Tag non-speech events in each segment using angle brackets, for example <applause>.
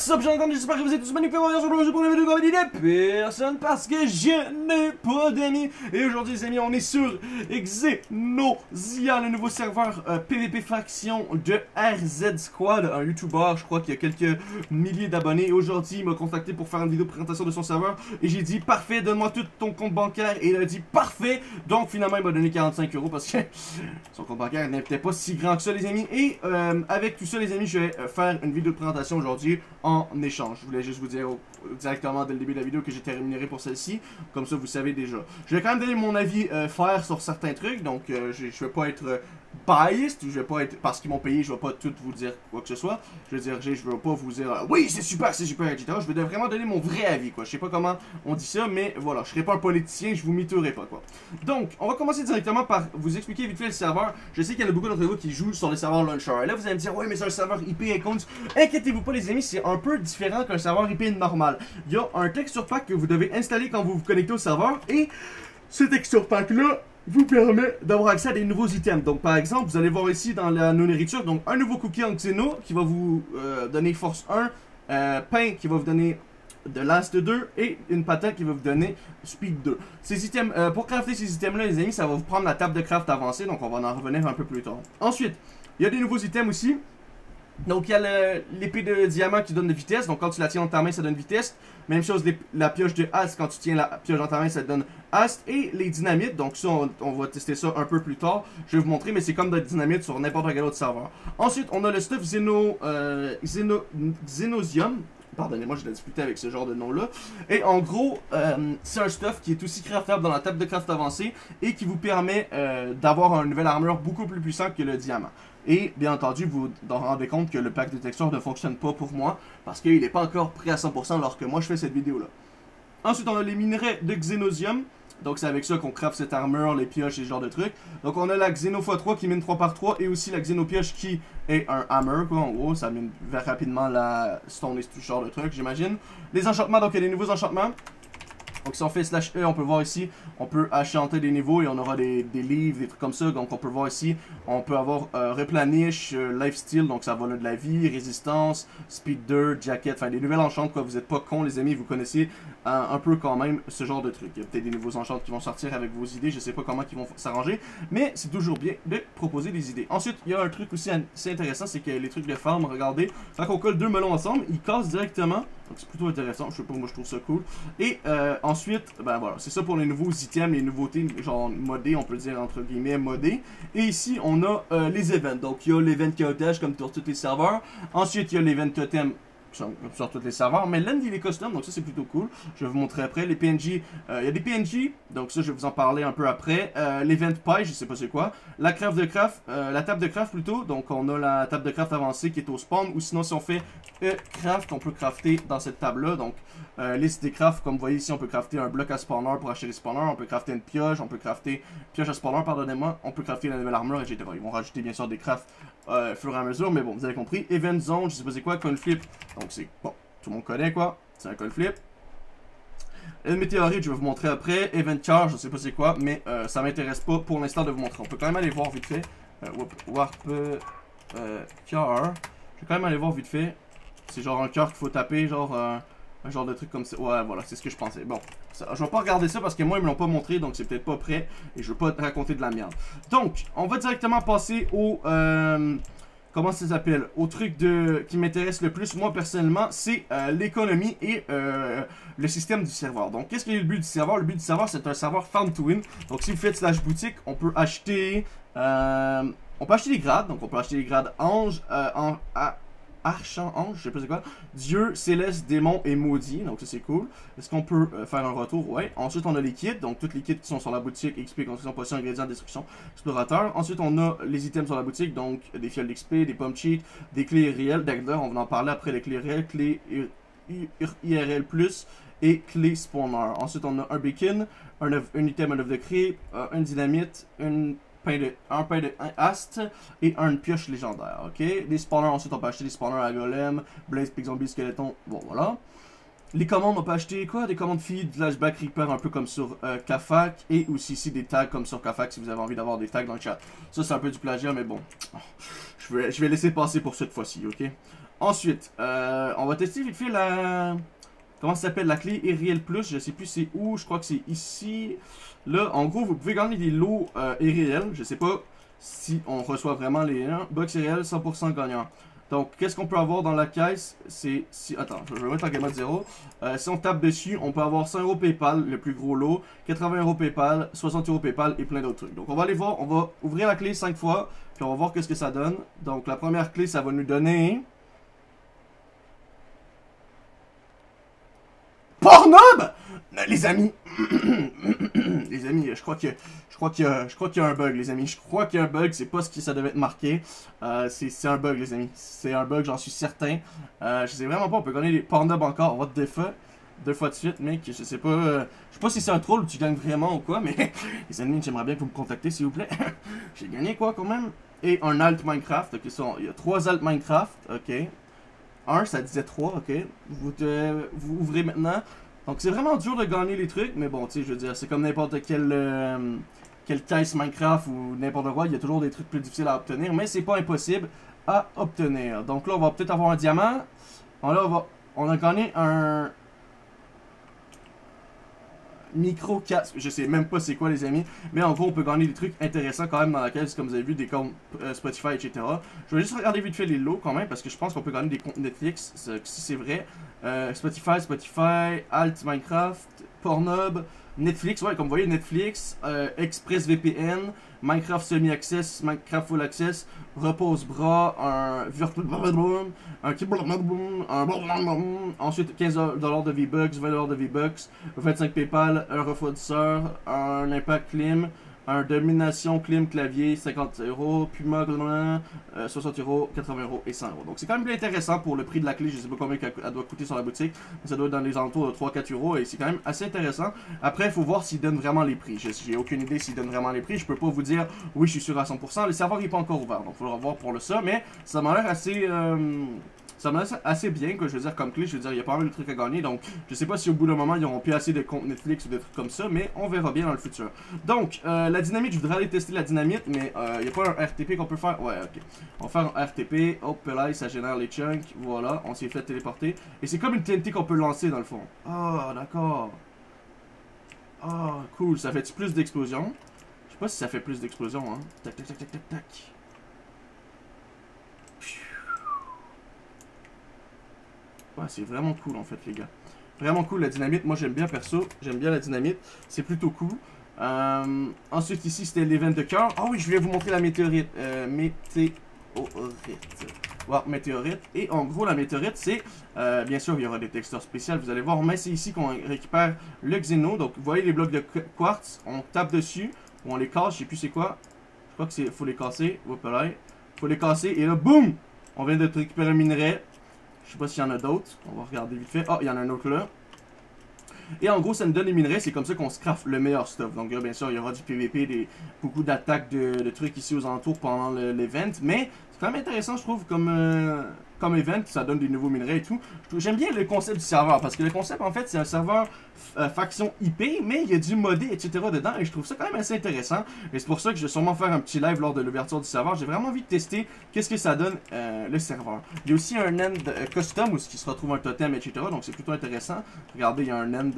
What's up, Jonathan, j'espère que vous êtes tous magnifiques aujourd'hui pour une vidéo comme des personnes parce que je n'ai pas d'amis. Et aujourd'hui, les amis, on est sur Xenosia, le nouveau serveur euh, PvP faction de RZ Squad, un YouTuber, je crois qu'il a quelques milliers d'abonnés. Aujourd'hui, il m'a contacté pour faire une vidéo présentation de son serveur. Et j'ai dit, parfait, donne-moi tout ton compte bancaire. Et il a dit, parfait. Donc finalement, il m'a donné 45 euros parce que <laughs> son compte bancaire n'était pas si grand que ça, les amis. Et euh, avec tout ça, les amis, je vais euh, faire une vidéo de présentation aujourd'hui échange. Je voulais juste vous dire directement dès le début de la vidéo que j'étais rémunéré pour celle-ci. Comme ça, vous savez déjà. Je vais quand même donner mon avis euh, faire sur certains trucs. Donc, euh, je, je vais pas être euh, biased. Je vais pas être... Parce qu'ils m'ont payé, je vais pas tout vous dire quoi que ce soit. Je veux dire, je veux pas vous dire oui, c'est super, c'est super, etc. Je vais vraiment donner mon vrai avis, quoi. Je sais pas comment on dit ça, mais voilà. Je serai pas un politicien, je vous mituerai pas, quoi. Donc, on va commencer directement par vous expliquer vite fait le serveur. Je sais qu'il y en a beaucoup d'entre vous qui jouent sur le serveur Launcher. Et là, vous allez me dire, ouais, mais c'est un serveur IP compte. Inquiétez-vous pas, les amis, c'est un peu différent qu'un serveur IP normal. Il y a un texture pack que vous devez installer quand vous vous connectez au serveur. Et ce texture pack-là vous permet d'avoir accès à des nouveaux items. Donc, par exemple, vous allez voir ici dans la nourriture, donc un nouveau cookie en Xeno qui va vous euh, donner force 1, euh, pain qui va vous donner de last 2 et une patate qui va vous donner speed 2. Ces items, euh, pour crafter ces items-là, les amis, ça va vous prendre la table de craft avancée, donc on va en revenir un peu plus tard. Ensuite, il y a des nouveaux items aussi. Donc, il y a l'épée de diamant qui donne de vitesse. Donc, quand tu la tiens dans ta main, ça donne vitesse. Même chose, la pioche de hast, quand tu tiens la pioche dans ta main, ça donne hast. Et les dynamites, donc ça, on, va tester ça un peu plus tard. Je vais vous montrer, mais c'est comme des dynamites sur n'importe quel autre serveur. Ensuite, on a le stuff Xeno, euh, Xeno, Xenosium. Pardonnez-moi, j'ai de la difficulté avec ce genre de nom-là. Et en gros, euh, c'est un stuff qui est aussi craftable dans la table de craft avancée et qui vous permet euh, d'avoir un nouvel armure beaucoup plus puissant que le diamant. Et bien entendu, vous vous rendez compte que le pack de textures ne fonctionne pas pour moi parce qu'il n'est pas encore prêt à 100% alors que moi je fais cette vidéo-là. Ensuite, on a les minerais de Xenosium. Donc, c'est avec ça qu'on craft cette armure, les pioches et ce genre de trucs. Donc, on a la Xeno x3 qui mine 3 par 3 et aussi la Xenopioche qui est un hammer, quoi. En gros, ça mine rapidement la stone et ce genre de trucs, j'imagine. Les enchantements, donc il y a des nouveaux enchantements. Donc si on fait slash E, on peut voir ici, on peut enchanter des niveaux et on aura des, livres, des trucs comme ça. Donc on peut voir ici, on peut avoir euh, replenish, euh, lifesteal, donc ça va de la vie, résistance, speed 2, jacket, enfin des nouvelles enchantes quoi. Vous êtes pas cons les amis, vous connaissez euh, un peu quand même ce genre de truc. Il y a peut-être des nouveaux enchantes qui vont sortir avec vos idées, je sais pas comment ils vont s'arranger, mais c'est toujours bien de proposer des idées. Ensuite, il y a un truc aussi assez intéressant, c'est que les trucs de farm, regardez, quand on colle deux melons ensemble, ils cassent directement. Donc c'est plutôt intéressant, je sais pas, moi je trouve ça cool. Et euh, ensuite, ben voilà, c'est ça pour les nouveaux items, les nouveautés, genre modés, on peut dire entre guillemets modés. Et ici, on a euh, les events. Donc il y a l'event cottage comme sur tous les serveurs. Ensuite, il y a l'event totem sur, sur tous les serveurs. Mais l'end il est custom, donc ça c'est plutôt cool. Je vais vous montrer après. Les PNJ, euh, il y a des PNJ, donc ça je vais vous en parler un peu après. Euh, L'event pie, je sais pas c'est quoi. La craft de craft, euh, la table de craft plutôt. Donc on a la table de craft avancée qui est au spawn. Ou sinon si on fait E craft, on peut crafter dans cette table là. Donc liste des crafts, comme vous voyez ici, on peut crafter un bloc à spawner pour acheter les spawners. On peut crafter une pioche, on peut crafter pioche à spawner, pardonnez-moi. On peut crafter la nouvelle armure, etc. Ils vont rajouter bien sûr des crafts euh, fur et à mesure, mais bon, vous avez compris. Event zone, je sais pas c'est quoi, coin flip. Donc c'est bon, tout le monde connaît quoi. C'est un coin flip. Une météorite, je vais vous montrer après. Event car, je sais pas c'est quoi, mais euh, ça m'intéresse pas pour l'instant de vous montrer. On peut quand même aller voir vite fait. Euh, warp euh, euh, car. Je vais quand même aller voir vite fait. C'est genre un cœur qu'il faut taper, genre euh, un genre de truc comme ça. Ouais, voilà, c'est ce que je pensais. Bon, ça, je vais pas regarder ça parce que moi ils me l'ont pas montré, donc c'est peut-être pas prêt et je veux pas te raconter de la merde. Donc, on va directement passer au euh, comment ça s'appelle? Au truc de qui m'intéresse le plus moi personnellement, c'est euh, l'économie et euh, le système du serveur. Donc, qu'est-ce que le but du serveur? Le but du serveur, c'est un serveur farm to win. Donc, si vous faites slash boutique, on peut acheter on peut acheter des grades. Donc, on peut acheter des grades ange, archant, ange, je sais pas c'est quoi. Dieu, céleste, démon et maudit. Donc ça c'est cool. Est-ce qu'on peut euh, faire un retour? Ouais. Ensuite on a les kits. Donc tous les kits qui sont sur la boutique. XP, construction, potion, ingrédients, destruction, explorateur. Ensuite on a les items sur la boutique. Donc des fioles d'XP, des pommes cheat, des clés réelles. D'ailleurs on va en parler après les clés réelles. Clés IRL+, et clés spawner. Ensuite on a un beacon, un, un item, un œuf de cri, euh, un dynamite, une pain de, un pain de ast et un pioche légendaire, ok? Des spawners, ensuite on peut acheter des spawners à golem, blaze, pig zombie, skeleton, bon voilà. Les commandes, on peut acheter quoi? Des commandes feed, flashback, reaper, un peu comme sur euh, Kafak, et aussi ici des tags comme sur Kafak si vous avez envie d'avoir des tags dans le chat. Ça c'est un peu du plagiat, mais bon, je vais, je vais laisser passer pour cette fois-ci, ok? Ensuite, euh, on va tester vite fait la... Comment ça s'appelle? La clé Ariel Plus, je sais plus c'est où, je crois que c'est ici. Là, en gros, vous pouvez gagner des lots euh, Ariel, je sais pas si on reçoit vraiment les Box Ariel 100% gagnant. Donc, qu'est-ce qu'on peut avoir dans la caisse? C'est si. Attends, je vais mettre en gamma 0. Euh, si on tape dessus, on peut avoir 100 euros PayPal, le plus gros lot, 80 euros PayPal, 60 euros PayPal et plein d'autres trucs. Donc, on va aller voir, on va ouvrir la clé 5 fois, puis on va voir qu'est-ce que ça donne. Donc, la première clé, ça va nous donner. Pornhub Les amis, <clears throat> les amis, je crois que je crois qu'il y, a, je crois qu'il y a un bug, les amis. Je crois qu'il y a un bug. C'est pas ce que ça devait être marqué. Euh, c'est un bug, les amis. C'est un bug, j'en suis certain. Euh, je sais vraiment pas. On peut gagner les Pornhub encore. What the fuck? Deux fois de suite, mec. Je sais pas. Euh, je sais pas si c'est un troll ou tu gagnes vraiment ou quoi, mais <laughs> les amis, j'aimerais bien que vous me contactez, s'il vous plaît. <laughs> J'ai gagné quoi quand même? Et un alt Minecraft. Ok, ça, il y a trois alt Minecraft. Ok. Un, ça disait trois. Ok. Vous, vous ouvrez maintenant. Donc c'est vraiment dur de gagner les trucs, mais bon, tu sais, je veux dire, c'est comme n'importe quel, euh, quel caisse Minecraft ou n'importe quoi, il y a toujours des trucs plus difficiles à obtenir, mais c'est pas impossible à obtenir. Donc là, on va peut-être avoir un diamant. Là, on, va, on a gagné un, micro casque. Je sais même pas c'est quoi, les amis. Mais en gros, on peut gagner des trucs intéressants quand même dans la caisse, comme vous avez vu, des comptes euh, Spotify, etc. Je vais juste regarder vite fait les lots quand même, parce que je pense qu'on peut gagner des comptes Netflix, si c'est vrai. Euh, Spotify, Spotify, Alt Minecraft, Pornhub, Netflix, ouais, comme vous voyez, Netflix, euh, ExpressVPN, Minecraft Semi-Access, Minecraft Full Access, Repose Bras, un Virtual un un ensuite 15$ de V-Bucks, 20$ de V-Bucks, 25 PayPal, un refroidisseur, un Impact Clim, un Domination Clim Clavier 50 euros, Puma 60 euh, euros, 80 euros et 100 euros. Donc c'est quand même bien intéressant pour le prix de la clé. Je sais pas combien elle doit coûter sur la boutique, mais ça doit être dans les alentours de 3-4 euros et c'est quand même assez intéressant. Après, il faut voir s'ils donnent vraiment les prix. J'ai aucune idée s'ils donnent vraiment les prix. Je peux pas vous dire oui, je suis sûr à 100%. Le serveur n'est pas encore ouvert, donc il faudra voir pour le ça, mais ça m'a l'air assez. Euh, ça me laisse assez bien, que je veux dire, comme clé. Je veux dire, il y a pas mal de trucs à gagner. Donc, je sais pas si au bout d'un moment, ils auront plus assez de comptes Netflix ou des trucs comme ça, mais on verra bien dans le futur. Donc, euh, la dynamite, je voudrais aller tester la dynamite, mais il euh, n'y a pas un RTP qu'on peut faire? Ouais, ok. On va faire un RTP. Hop là, ça génère les chunks. Voilà, on s'est fait téléporter. Et c'est comme une TNT qu'on peut lancer dans le fond. Ah, oh, d'accord. Ah, oh, cool. Ça fait plus d'explosions? Je sais pas si ça fait plus d'explosions, hein. Tac, tac, tac, tac, tac, tac. c'est vraiment cool en fait, les gars. Vraiment cool la dynamite. Moi, j'aime bien perso. J'aime bien la dynamite. C'est plutôt cool. Euh, ensuite, ici, c'était l'event de cœur. Ah oui, je vais vous montrer la météorite. Euh, météorite. Wow, météorite. Et en gros, la météorite, c'est... Euh, bien sûr, il y aura des textures spéciales. Vous allez voir, mais c'est ici qu'on récupère le xéno. Donc, vous voyez les blocs de quartz. On tape dessus. Ou on les casse. Je sais plus c'est quoi. Je crois que c'est... faut les casser. Là. faut les casser. Et là, boum! On vient de récupérer un minerai. Je sais pas s'il y en a d'autres. On va regarder vite fait. Ah, il y en a un autre là. Et en gros, ça nous donne les minerais. C'est comme ça qu'on se craft le meilleur stuff. Donc bien sûr, il y aura du PVP, des, beaucoup d'attaques de, trucs ici aux alentours pendant l'event. Mais c'est quand même intéressant, je trouve, comme, euh, comme event. Ça donne des nouveaux minerais et tout. J'aime bien le concept du serveur. Parce que le concept, en fait, c'est un serveur euh, faction IP, mais il y a du modé, etc. dedans, et je trouve ça quand même assez intéressant. Et c'est pour ça que je vais sûrement faire un petit live lors de l'ouverture du serveur. J'ai vraiment envie de tester qu'est-ce que ça donne euh, le serveur. Il y a aussi un end euh, custom où il se retrouve un totem, etc. Donc c'est plutôt intéressant. Regardez, il y a un end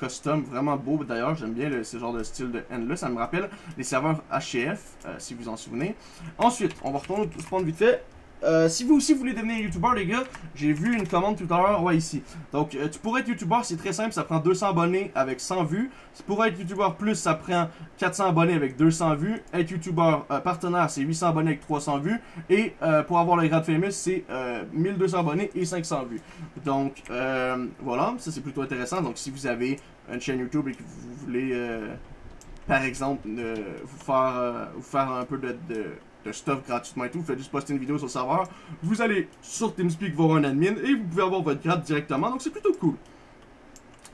custom vraiment beau. D'ailleurs, j'aime bien ce genre de style de end là. Ça me rappelle les serveurs HF, si vous en souvenez. Ensuite, on va retourner au spawn vite fait. Euh, si vous aussi voulez devenir youtubeur les gars, j'ai vu une commande tout à l'heure, ouais ici. Donc euh, tu pourrais être youtubeur, c'est très simple, ça prend 200 abonnés avec 100 vues. Pour être youtubeur plus, ça prend 400 abonnés avec 200 vues. Être youtubeur euh, partenaire, c'est 800 abonnés avec 300 vues. Et pour avoir le grade famous, c'est 1200 abonnés et 500 vues. Donc voilà, ça c'est plutôt intéressant. Donc si vous avez une chaîne YouTube et que vous voulez par exemple vous faire, vous faire un peu de stuff gratuitement et tout, vous faites juste poster une vidéo sur le serveur, vous allez sur TeamSpeak voir un admin et vous pouvez avoir votre grade directement, donc c'est plutôt cool.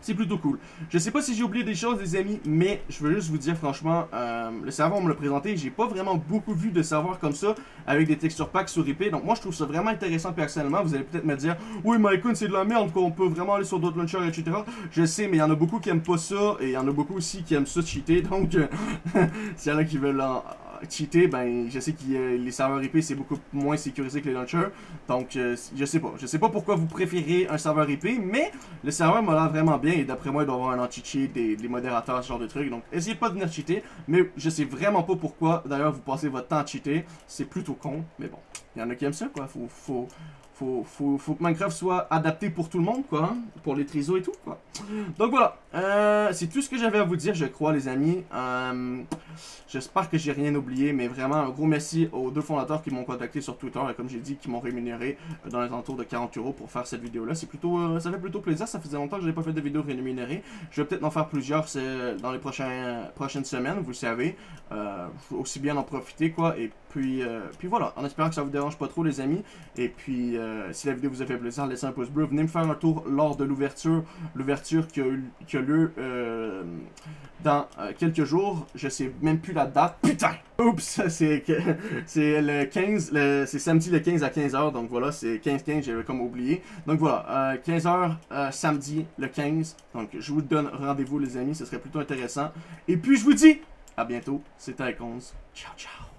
C'est plutôt cool. Je sais pas si j'ai oublié des choses, les amis, mais je veux juste vous dire, franchement, euh, le serveur, on me l'a présenté. J'ai pas vraiment beaucoup vu de serveurs comme ça, avec des textures packs sur IP. Donc, moi, je trouve ça vraiment intéressant personnellement. Vous allez peut-être me dire, oui, MyCoon, c'est de la merde, qu'on peut vraiment aller sur d'autres launchers, etc. Je sais, mais il y en a beaucoup qui aiment pas ça, et il y en a beaucoup aussi qui aiment ça cheater. Donc, <laughs> s'il y en a qui veulent cheater, ben je sais que les serveurs IP c'est beaucoup moins sécurisé que les launchers. Donc euh, je sais pas. Je sais pas pourquoi vous préférez un serveur IP, mais le serveur m'a l'air vraiment bien et d'après moi il doit avoir un anti-cheat, des, des, modérateurs, ce genre de trucs. Donc essayez pas de venir cheater, mais je sais vraiment pas pourquoi d'ailleurs vous passez votre temps à cheater. C'est plutôt con, mais bon. Il y en a qui aiment ça quoi. Faut, faut, faut, faut, faut, que Minecraft soit adapté pour tout le monde, quoi. Hein, pour les trésors et tout, quoi. Donc voilà. Euh, c'est tout ce que j'avais à vous dire, je crois, les amis. Euh, J'espère que j'ai rien oublié, mais vraiment un gros merci aux deux fondateurs qui m'ont contacté sur Twitter et comme j'ai dit, qui m'ont rémunéré dans les alentours de 40 euros pour faire cette vidéo-là. C'est plutôt, euh, ça fait plutôt plaisir. Ça faisait longtemps que je n'ai pas fait de vidéo rémunérée. Je vais peut-être en faire plusieurs dans les prochaines semaines, vous savez. Euh, aussi bien en profiter, quoi. Et puis, euh, puis voilà, en espérant que ça vous dérange pas trop, les amis. Et puis, euh, si la vidéo vous a fait plaisir, laissez un pouce bleu. Venez me faire un tour lors de l'ouverture. L'ouverture qui, qui, a lieu euh, dans quelques jours. Je sais même plus la date. Putain! Oups! <laughs> C'est le 15, c'est samedi le 15 à 15h. Donc voilà, c'est 15-15, j'avais comme oublié. Donc voilà, 15h samedi le 15. Donc je vous donne rendez-vous, les amis. Ce serait plutôt intéressant. Et puis, je vous dis à bientôt. C'était 11. Ciao, ciao!